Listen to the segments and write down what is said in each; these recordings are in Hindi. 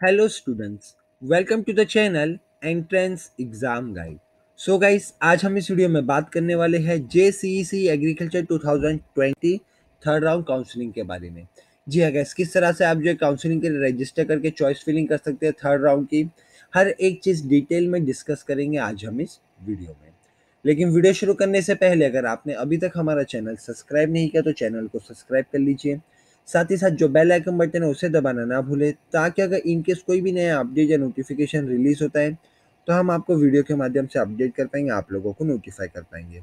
Hello students welcome to the channel entrance exam guide so guys आज हम इस वीडियो में बात करने वाले हैं J C agriculture 2020 third round counselling के बारे में। जी हाँ गाइस किस तरह से आप जो है काउंसलिंग के लिए रजिस्टर करके चॉइस फिलिंग कर सकते हैं थर्ड राउंड की, हर एक चीज़ डिटेल में डिस्कस करेंगे आज हम इस वीडियो में। लेकिन वीडियो शुरू करने से पहले, अगर आपने अभी तक हमारा चैनल सब्सक्राइब नहीं किया तो चैनल को सब्सक्राइब कर लीजिए। साथ ही साथ जो बेल आइकन बटन है, उसे दबाना ना भूलें, ताकि अगर इनकेस कोई भी नया अपडेट या नोटिफिकेशन रिलीज़ होता है तो हम आपको वीडियो के माध्यम से अपडेट कर पाएँगे, आप लोगों को नोटिफाई कर पाएँगे।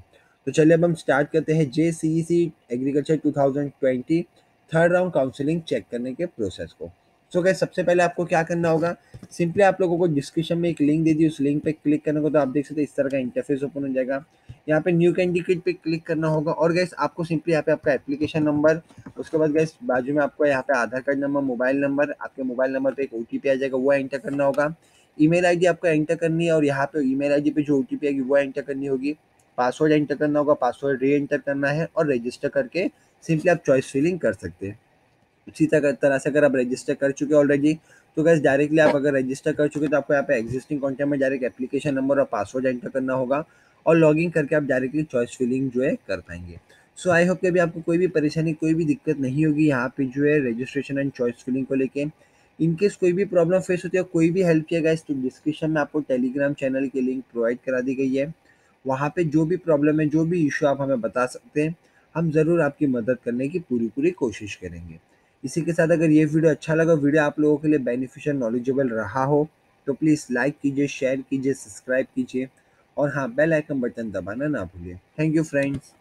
तो चलिए अब हम स्टार्ट करते हैं J C agriculture 2020 third round counselling check करने के प्रोसेस को। सो so, गैस सबसे पहले आपको क्या करना होगा? सिंपली आप लोगों को डिस्क्रिप्शन में एक लिंक दे दी उस लिंक पे क्लिक करने को तो आप देख सकते हैं इस तरह का इंटरफेस ओपन हो जाएगा। यहाँ पे न्यू कैंडिडेट पे क्लिक करना होगा और गैस आपको सिंपली यहाँ पे आपका एप्लीकेशन नंबर उसके बाद गैस बाजू में आपको यहाँ पे Aadhaar card number mobile number आपके मोबाइल नंबर पर एक ओटीपी आ जाएगा वो एंटर करना होगा। ईमेल आईडी आपको एंटर करनी है और यहाँ पे ईमेल आईडी पे जो ओ आएगी वो एंटर करनी होगी। पासवर्ड एंटर करना होगा पासवर्ड री एंटर करना है और रजिस्टर करके सिंपली आप चॉइस फिलिंग कर सकते हैं। उसी तरह से अगर आप रजिस्टर कर चुके ऑलरेडी तो गैस डायरेक्टली आप अगर रजिस्टर कर चुके तो आपको यहाँ पे एग्जिस्टिंग कॉन्टैक्ट में डायरेक्ट एप्लीकेशन नंबर और पासवर्ड एंटर करना होगा और लॉगिन करके आप डायरेक्टली चॉइस फिलिंग जो है कर पाएँगे। सो आई होप कि अभी आपको कोई भी परेशानी, कोई भी दिक्कत नहीं होगी यहाँ पे जो है रजिस्ट्रेशन एंड चॉइस फिलिंग को लेके। इनकेस कोई भी प्रॉब्लम फेस होती है, कोई भी हेल्प किया गया तो डिस्क्रिप्शन में आपको टेलीग्राम चैनल की लिंक प्रोवाइड करा दी गई है। वहाँ पे जो भी प्रॉब्लम है, जो भी इशू आप हमें बता सकते हैं, हम ज़रूर आपकी मदद करने की पूरी पूरी कोशिश करेंगे। इसी के साथ अगर ये वीडियो अच्छा लगा, वीडियो आप लोगों के लिए बेनिफिशियल नॉलेजेबल रहा हो तो प्लीज़ लाइक कीजिए शेयर कीजिए सब्सक्राइब कीजिए और हाँ बेल आइकन बटन दबाना ना भूलिए। Thank you friends